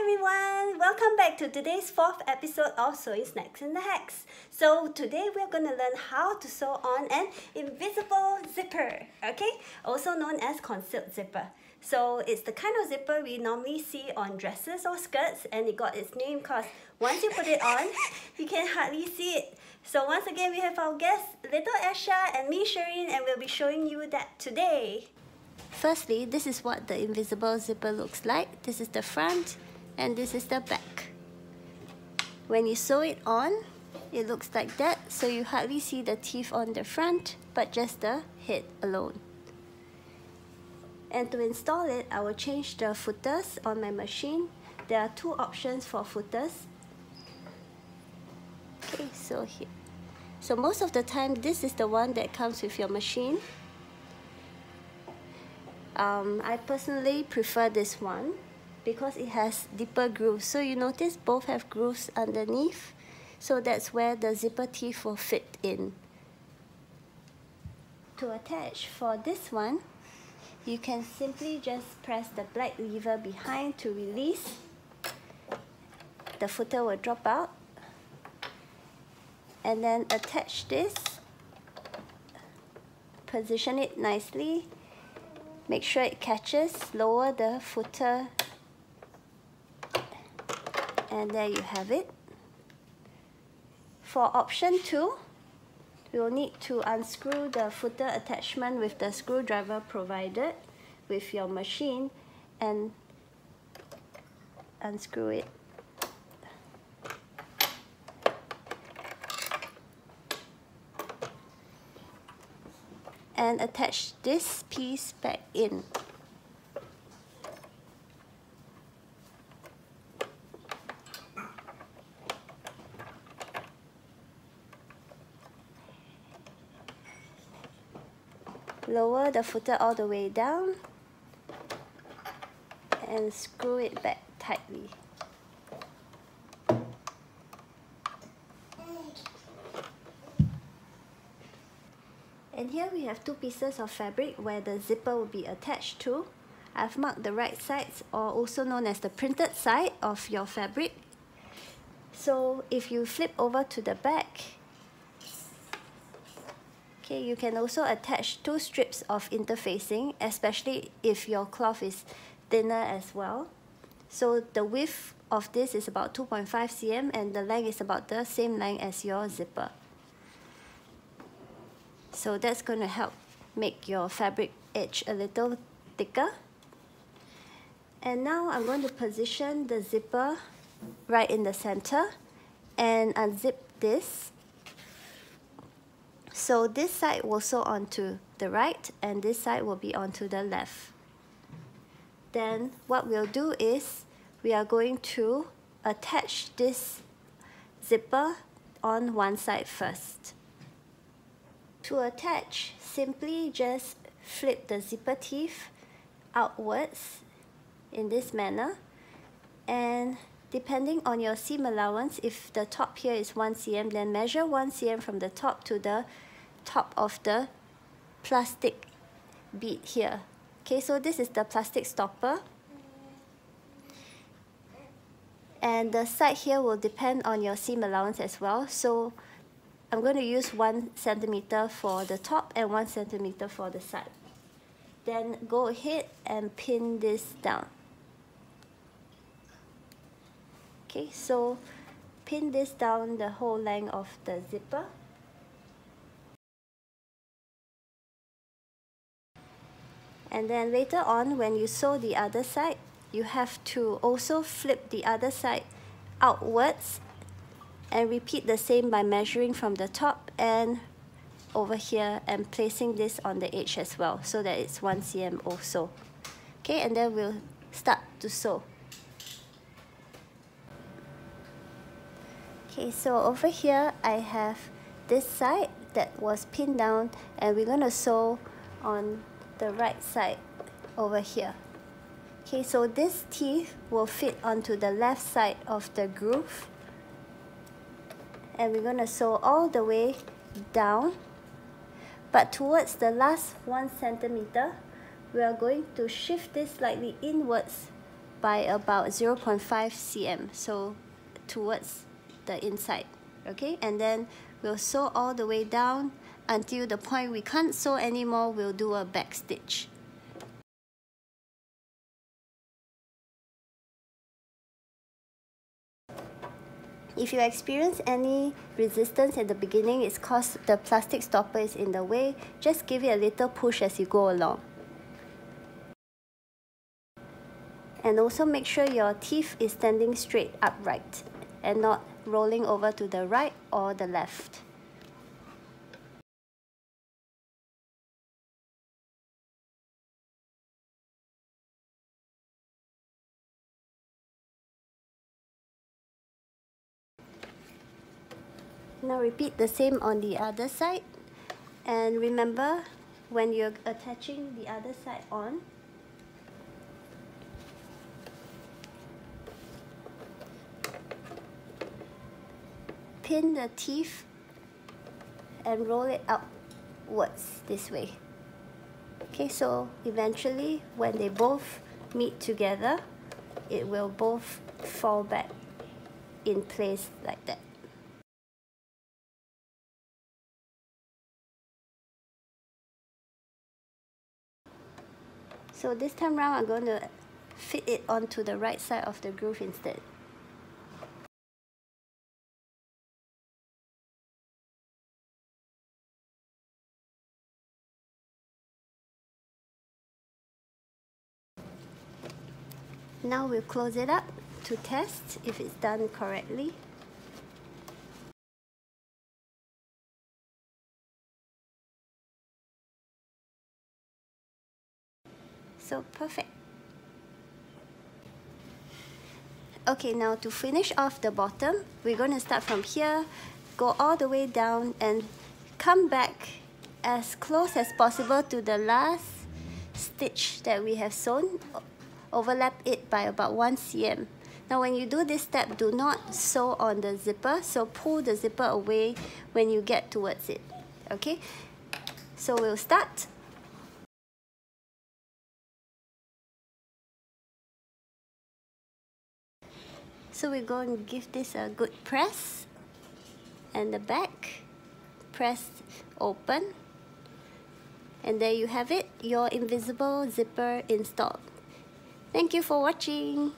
everyone! Welcome back to today's fourth episode of Sewing Snacks in the Hacks. So today we're gonna learn how to sew on an invisible zipper, okay? Also known as concealed zipper. So it's the kind of zipper we normally see on dresses or skirts and it got its name because once you put it on, you can hardly see it. So once again, we have our guest, Little Asha and me, Shareen, and we'll be showing you that today. Firstly, this is what the invisible zipper looks like. This is the front and this is the back. When you sew it on, it looks like that, so you hardly see the teeth on the front, but just the head alone. And to install it, I will change the footers on my machine. There are two options for footers. Okay, so here. So most of the time, this is the one that comes with your machine. Um, I personally prefer this one because it has deeper grooves. So you notice both have grooves underneath. So that's where the zipper teeth will fit in. To attach for this one, you can simply just press the black lever behind to release. The footer will drop out. And then attach this. Position it nicely Make sure it catches, lower the footer, and there you have it. For option 2, you will need to unscrew the footer attachment with the screwdriver provided with your machine and unscrew it and attach this piece back in. Lower the footer all the way down and screw it back tightly. And here we have two pieces of fabric where the zipper will be attached to. I've marked the right sides or also known as the printed side of your fabric. So if you flip over to the back, okay, you can also attach two strips of interfacing, especially if your cloth is thinner as well. So the width of this is about 2.5 cm and the length is about the same length as your zipper. So that's going to help make your fabric edge a little thicker. And now I'm going to position the zipper right in the center and unzip this. So this side will sew onto the right and this side will be onto the left. Then what we'll do is we are going to attach this zipper on one side first. To attach, simply just flip the zipper teeth outwards in this manner and depending on your seam allowance, if the top here is 1 cm, then measure 1 cm from the top to the top of the plastic bead here. Okay, so this is the plastic stopper. And the side here will depend on your seam allowance as well. So I'm going to use one centimeter for the top and one centimeter for the side. Then go ahead and pin this down. Okay, so pin this down the whole length of the zipper. And then later on, when you sew the other side, you have to also flip the other side outwards and repeat the same by measuring from the top and over here and placing this on the edge as well so that it's 1 cm also. Okay and then we'll start to sew. Okay so over here I have this side that was pinned down and we're going to sew on the right side over here. Okay so this teeth will fit onto the left side of the groove. And we're going to sew all the way down. But towards the last one centimeter we are going to shift this slightly inwards by about 0.5 cm. So towards the inside okay? And then we'll sew all the way down until the point we can't sew anymore we'll do a back stitch If you experience any resistance at the beginning, it's because the plastic stopper is in the way. Just give it a little push as you go along. And also make sure your teeth is standing straight upright and not rolling over to the right or the left. Now repeat the same on the other side. And remember, when you're attaching the other side on, pin the teeth and roll it upwards this way. Okay, so eventually when they both meet together, it will both fall back in place like that. So this time round, I'm going to fit it onto the right side of the groove instead. Now we'll close it up to test if it's done correctly. So perfect. Okay, now to finish off the bottom, we're going to start from here, go all the way down and come back as close as possible to the last stitch that we have sewn, overlap it by about 1 cm. Now when you do this step, do not sew on the zipper, so pull the zipper away when you get towards it, okay? So we'll start So we're going to give this a good press. And the back press open. And there you have it your invisible zipper installed. Thank you for watching